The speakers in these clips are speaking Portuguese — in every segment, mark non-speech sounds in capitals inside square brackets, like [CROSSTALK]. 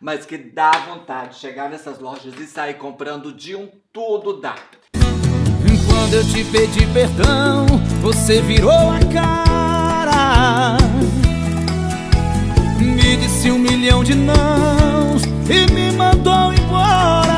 mas que dá vontade de chegar nessas lojas e sair comprando de um tudo dá. Quando eu te pedi perdão, você virou a cara. Me disse um milhão de nãos e me mandou embora.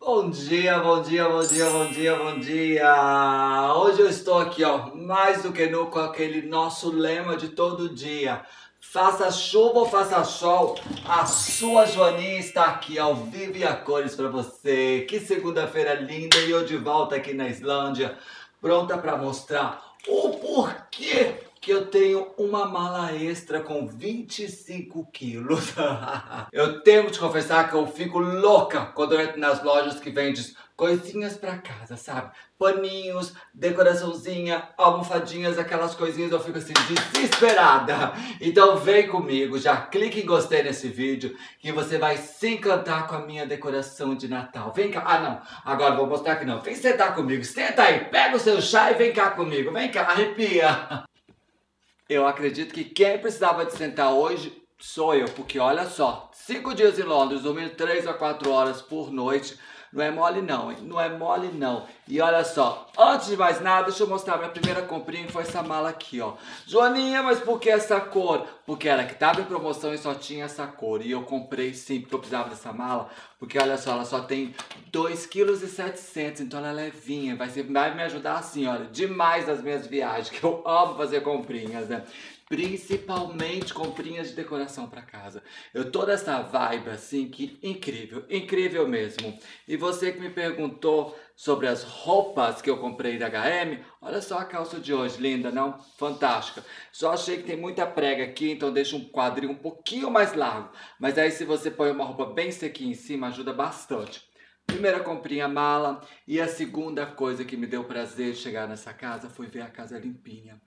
Bom dia, bom dia, bom dia, bom dia, bom dia. Hoje eu estou aqui, ó, mais do que nu com aquele nosso lema de todo dia. Faça chuva ou faça sol, a sua Joaninha está aqui ao vivo e a cores para você. Que segunda-feira linda e eu de volta aqui na Islândia, pronta para mostrar o porquê que eu tenho uma mala extra com 25 quilos. [LAUGHS] eu tenho que te confessar que eu fico louca quando eu entro nas lojas que vendem coisinhas para casa, sabe? Paninhos, decoraçãozinha, almofadinhas, aquelas coisinhas, eu fico assim desesperada. Então vem comigo, já clique em gostei nesse vídeo que você vai se encantar com a minha decoração de Natal. Vem cá, ah não, agora vou mostrar que não. Vem sentar comigo, senta aí, pega o seu chá e vem cá comigo. Vem cá, arrepia. [LAUGHS] Eu acredito que quem precisava de sentar hoje sou eu, porque olha só, cinco dias em Londres, dormindo três a quatro horas por noite, não é mole não, hein? Não é mole não. E olha só, antes de mais nada, deixa eu mostrar minha primeira comprinha, que foi essa mala aqui, ó. Joaninha, mas por que essa cor? Porque era que tava em promoção e só tinha essa cor. E eu comprei sim, porque eu precisava dessa mala. Porque olha só, ela só tem 2,7 kg, então ela é levinha. Vai, ser, vai me ajudar assim, olha, demais nas minhas viagens, [LAUGHS] que eu amo fazer comprinhas, né? Principalmente comprinhas de decoração para casa. Eu tô nessa vibe assim que incrível, incrível mesmo. E você que me perguntou sobre as roupas que eu comprei da HM, olha só a calça de hoje, linda, não? Fantástica. Só achei que tem muita prega aqui, então deixa um quadril um pouquinho mais largo. Mas aí se você põe uma roupa bem sequinha em cima, ajuda bastante. Primeira comprinha mala e a segunda coisa que me deu prazer chegar nessa casa foi ver a casa limpinha.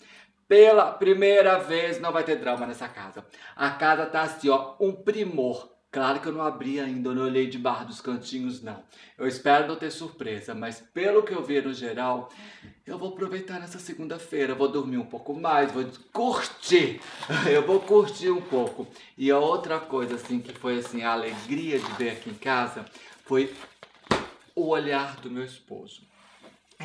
Pela primeira vez não vai ter drama nessa casa. A casa tá assim, ó, um primor. Claro que eu não abri ainda, eu não olhei de barra dos cantinhos, não. Eu espero não ter surpresa, mas pelo que eu vi no geral, eu vou aproveitar nessa segunda-feira. Vou dormir um pouco mais, vou curtir. [LAUGHS] Eu vou curtir um pouco. E a outra coisa, assim, que foi assim, a alegria de ver aqui em casa, foi o olhar do meu esposo.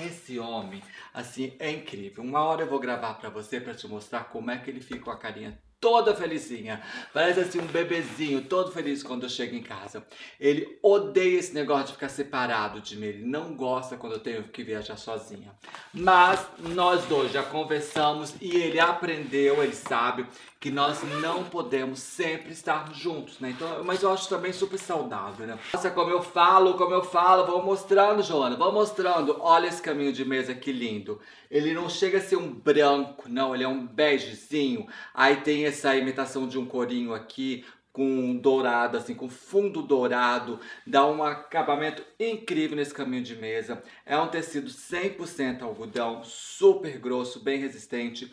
Esse homem, assim, é incrível. Uma hora eu vou gravar para você para te mostrar como é que ele fica com a carinha toda felizinha. Parece assim um bebezinho, todo feliz quando eu chego em casa. Ele odeia esse negócio de ficar separado de mim. Ele não gosta quando eu tenho que viajar sozinha. Mas nós dois já conversamos e ele aprendeu, ele sabe que nós não podemos sempre estar juntos, né? Então, mas eu acho também super saudável, né? Nossa, como eu falo, como eu falo, vou mostrando, Joana, vou mostrando. Olha esse caminho de mesa que lindo. Ele não chega a ser um branco, não, ele é um begezinho. Aí tem essa imitação de um corinho aqui, com dourado, assim, com fundo dourado, dá um acabamento incrível nesse caminho de mesa. É um tecido 100% algodão, super grosso, bem resistente,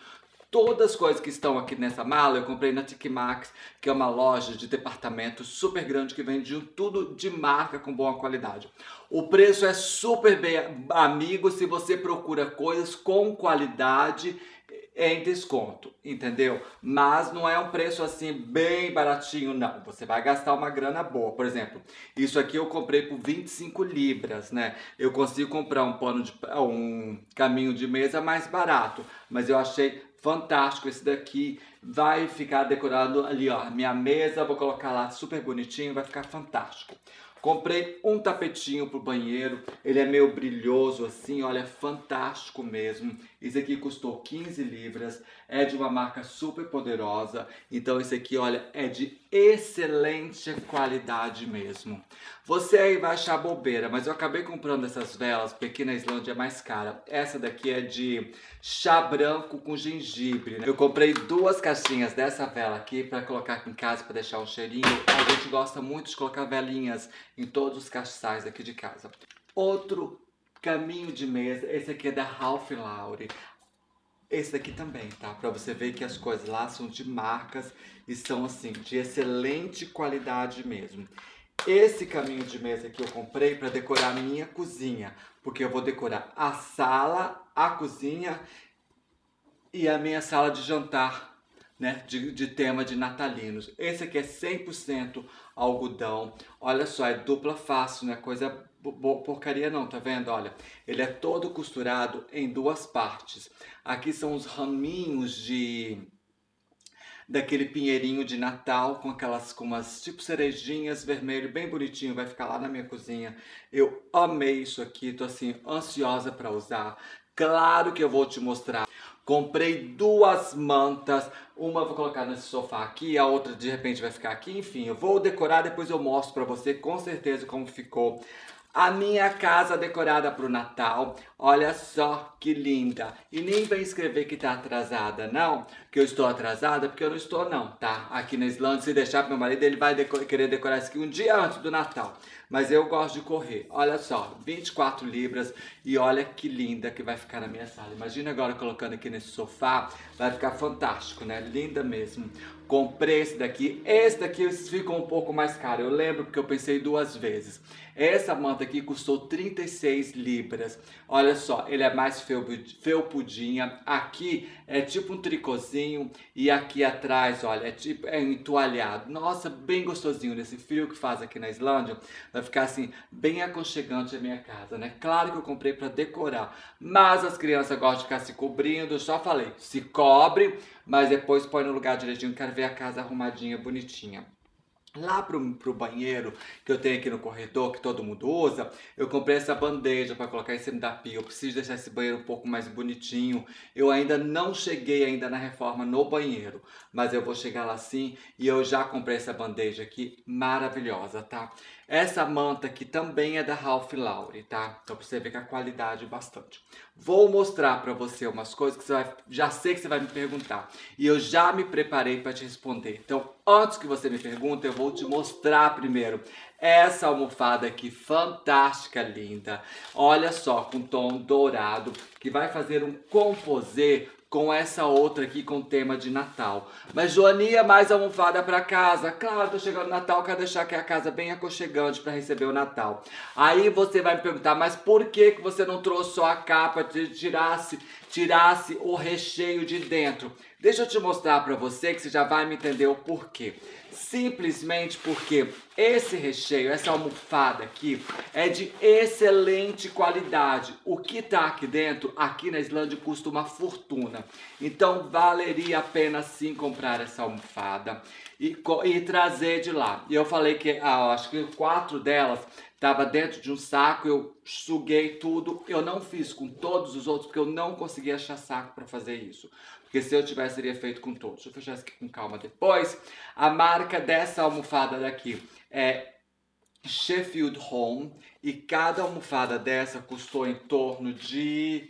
Todas as coisas que estão aqui nessa mala eu comprei na Tic Max, que é uma loja de departamento super grande que vende tudo de marca com boa qualidade. O preço é super bem amigo se você procura coisas com qualidade em desconto, entendeu? Mas não é um preço assim bem baratinho, não. Você vai gastar uma grana boa. Por exemplo, isso aqui eu comprei por 25 libras, né? Eu consigo comprar um pano de um caminho de mesa mais barato, mas eu achei fantástico esse daqui. Vai ficar decorado ali, ó, minha mesa, vou colocar lá super bonitinho, vai ficar fantástico. Comprei um tapetinho pro banheiro, ele é meio brilhoso assim, olha, fantástico mesmo. Esse aqui custou 15 libras, é de uma marca super poderosa, então esse aqui, olha, é de excelente qualidade mesmo. Você aí vai achar bobeira, mas eu acabei comprando essas velas, porque aqui na Islândia é mais cara. Essa daqui é de chá branco com gengibre. Né? Eu comprei duas caixinhas dessa vela aqui para colocar aqui em casa para deixar um cheirinho. A gente gosta muito de colocar velinhas em todos os caixais aqui de casa. Outro caminho de mesa, esse aqui é da Ralph Lauren. Esse daqui também, tá? Pra você ver que as coisas lá são de marcas e são assim, de excelente qualidade mesmo. Esse caminho de mesa que eu comprei para decorar a minha cozinha, porque eu vou decorar a sala, a cozinha e a minha sala de jantar né, de, de tema de natalinos. Esse aqui é 100% algodão. Olha só, é dupla face, não é coisa porcaria não, tá vendo? Olha, ele é todo costurado em duas partes. Aqui são os raminhos de daquele pinheirinho de Natal com aquelas com umas tipo cerejinhas vermelho bem bonitinho, vai ficar lá na minha cozinha. Eu amei isso aqui, tô assim ansiosa para usar. Claro que eu vou te mostrar. Comprei duas mantas, uma eu vou colocar nesse sofá aqui, a outra de repente vai ficar aqui, enfim, eu vou decorar, depois eu mostro para você com certeza como ficou a minha casa decorada para o Natal. Olha só que linda. E nem vem escrever que tá atrasada, não. Que eu estou atrasada, porque eu não estou, não, tá? Aqui na Islândia, se deixar pro meu marido, ele vai querer decorar isso aqui um dia antes do Natal. Mas eu gosto de correr. Olha só, 24 libras. E olha que linda que vai ficar na minha sala. Imagina agora colocando aqui nesse sofá. Vai ficar fantástico, né? Linda mesmo. Comprei esse daqui. Esse daqui ficou um pouco mais caro. Eu lembro porque eu pensei duas vezes. Essa manta aqui custou 36 libras. Olha só, ele é mais felpudinha. Aqui é tipo um tricôzinho e aqui atrás, olha, é tipo é entoalhado. Nossa, bem gostosinho nesse frio que faz aqui na Islândia. Vai ficar assim bem aconchegante a minha casa, né? Claro que eu comprei para decorar, mas as crianças gostam de ficar se cobrindo. Eu só falei, se cobre, mas depois põe no lugar direitinho. Quero ver a casa arrumadinha, bonitinha. Lá pro, pro banheiro que eu tenho aqui no corredor, que todo mundo usa, eu comprei essa bandeja para colocar em cima da pia. Eu preciso deixar esse banheiro um pouco mais bonitinho. Eu ainda não cheguei ainda na reforma no banheiro, mas eu vou chegar lá sim e eu já comprei essa bandeja aqui maravilhosa, tá? Essa manta aqui também é da Ralph Lauren, tá? Então pra você ver que a qualidade é bastante. Vou mostrar para você umas coisas que você vai, já sei que você vai me perguntar. E eu já me preparei para te responder. Então, antes que você me pergunte, eu vou te mostrar primeiro essa almofada aqui, fantástica, linda. Olha só, com tom dourado, que vai fazer um composê com essa outra aqui com tema de Natal. Mas Joania, mais almofada para casa. Claro, tô chegando Natal, quero deixar aqui a casa bem aconchegante para receber o Natal. Aí você vai me perguntar, mas por que que você não trouxe só a capa, tirasse, tirasse o recheio de dentro? Deixa eu te mostrar para você que você já vai me entender o porquê. Simplesmente porque esse recheio, essa almofada aqui, é de excelente qualidade. O que está aqui dentro, aqui na Islândia, custa uma fortuna. Então valeria a pena sim comprar essa almofada e, e trazer de lá. E eu falei que ah, acho que quatro delas estava dentro de um saco, eu suguei tudo. Eu não fiz com todos os outros porque eu não consegui achar saco para fazer isso. Porque se eu tivesse, teria feito com todos. Deixa eu fechar isso aqui com calma depois. A marca dessa almofada daqui é Sheffield Home. E cada almofada dessa custou em torno de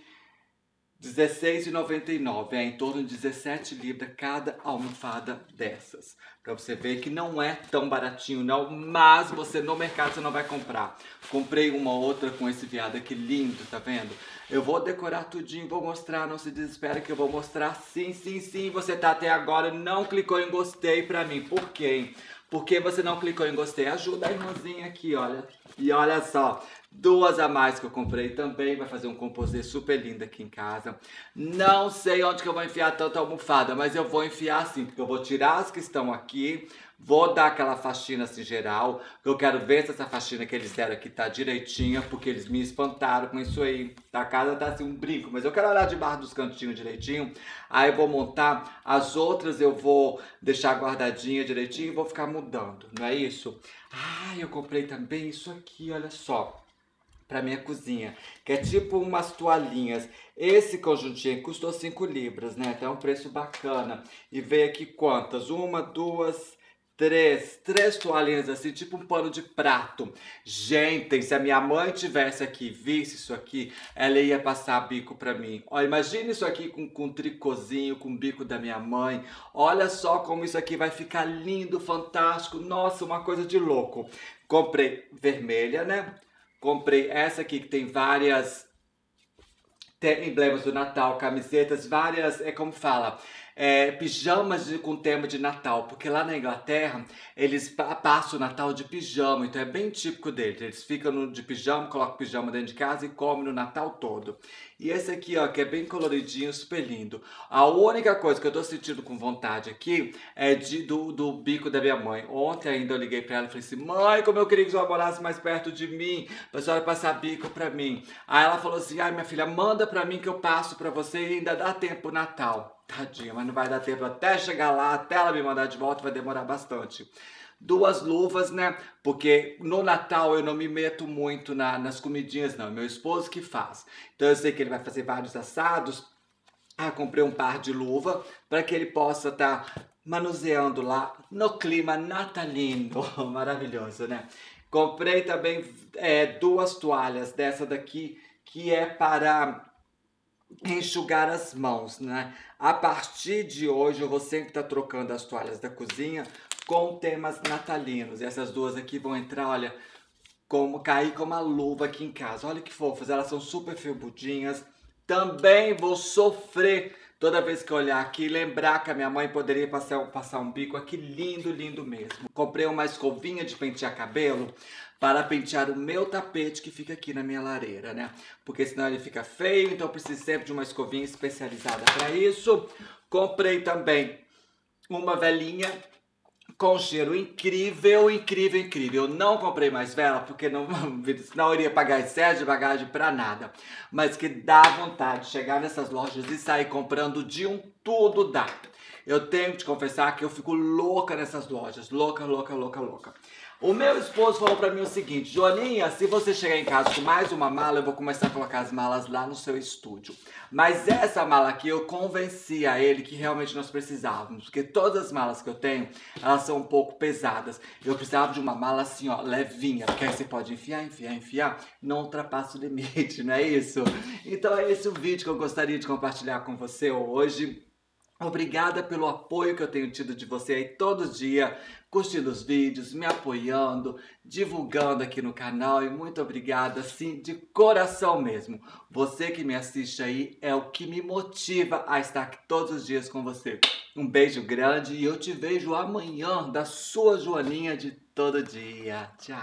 R$16,99. É em torno de 17 libras cada almofada dessas. Pra você ver que não é tão baratinho não, mas você no mercado você não vai comprar. Comprei uma outra com esse viado aqui lindo, tá vendo? Eu vou decorar tudinho, vou mostrar, não se desespera que eu vou mostrar sim, sim, sim. Você tá até agora não clicou em gostei pra mim, por quê? Porque você não clicou em gostei? Ajuda a irmãzinha aqui, olha. E olha só, duas a mais que eu comprei também, vai fazer um composê super lindo aqui em casa. Não sei onde que eu vou enfiar tanta almofada, mas eu vou enfiar assim, porque eu vou tirar as que estão aqui, Vou dar aquela faxina assim geral. Eu quero ver se essa faxina que eles deram aqui tá direitinha, porque eles me espantaram com isso aí. A casa tá assim um brinco, mas eu quero olhar debaixo dos cantinhos direitinho. Aí eu vou montar. As outras eu vou deixar guardadinha direitinho e vou ficar mudando, não é isso? Ah, eu comprei também isso aqui, olha só para minha cozinha, que é tipo umas toalhinhas. Esse conjuntinho custou 5 libras, né? Então é um preço bacana. E veio aqui quantas? Uma, duas, Três, três toalhinhas assim, tipo um pano de prato. Gente, se a minha mãe tivesse aqui, visse isso aqui, ela ia passar bico pra mim. Ó, imagine isso aqui com, com um tricôzinho, com o bico da minha mãe. Olha só como isso aqui vai ficar lindo, fantástico. Nossa, uma coisa de louco. Comprei vermelha, né? Comprei essa aqui que tem várias tem emblemas do Natal, camisetas, várias, é como fala, é, pijamas de, com tema de Natal, porque lá na Inglaterra eles passam o Natal de pijama, então é bem típico deles. Eles ficam no, de pijama, colocam pijama dentro de casa e comem no Natal todo. E esse aqui, ó, que é bem coloridinho, super lindo. A única coisa que eu tô sentindo com vontade aqui é de, do, do bico da minha mãe. Ontem ainda eu liguei pra ela e falei assim: mãe, como eu queria que você morasse mais perto de mim, pra senhora passar bico pra mim. Aí ela falou assim: ai, minha filha, manda pra mim que eu passo pra você e ainda dá tempo Natal. Tadinha, mas não vai dar tempo até chegar lá, até ela me mandar de volta, vai demorar bastante duas luvas, né? Porque no Natal eu não me meto muito na, nas comidinhas, não. É meu esposo que faz. Então eu sei que ele vai fazer vários assados. Ah, comprei um par de luva para que ele possa estar tá manuseando lá no clima natalino. [LAUGHS] Maravilhoso, né? Comprei também é, duas toalhas dessa daqui que é para enxugar as mãos, né? A partir de hoje eu vou sempre estar tá trocando as toalhas da cozinha com temas natalinos. E essas duas aqui vão entrar, olha, como cair como uma luva aqui em casa. Olha que fofas, elas são super felpudinhas. Também vou sofrer toda vez que olhar aqui lembrar que a minha mãe poderia passar, passar um bico aqui lindo, lindo mesmo. Comprei uma escovinha de pentear cabelo para pentear o meu tapete que fica aqui na minha lareira, né? Porque senão ele fica feio, então eu preciso sempre de uma escovinha especializada para isso. Comprei também uma velhinha com cheiro incrível, incrível, incrível. Eu não comprei mais vela porque não, [LAUGHS] não iria pagar excesso de bagagem para nada. Mas que dá vontade de chegar nessas lojas e sair comprando de um tudo dá. Eu tenho que te confessar que eu fico louca nessas lojas. Louca, louca, louca, louca. O meu esposo falou para mim o seguinte: Joaninha, se você chegar em casa com mais uma mala, eu vou começar a colocar as malas lá no seu estúdio. Mas essa mala aqui eu convenci a ele que realmente nós precisávamos, porque todas as malas que eu tenho, elas são um pouco pesadas. Eu precisava de uma mala assim, ó, levinha, porque aí você pode enfiar, enfiar, enfiar, não ultrapassa o limite, [LAUGHS] não é isso? Então é esse o vídeo que eu gostaria de compartilhar com você hoje. Obrigada pelo apoio que eu tenho tido de você aí todo dia, curtindo os vídeos, me apoiando, divulgando aqui no canal e muito obrigada, assim, de coração mesmo. Você que me assiste aí é o que me motiva a estar aqui todos os dias com você. Um beijo grande e eu te vejo amanhã da sua Joaninha de todo dia. Tchau!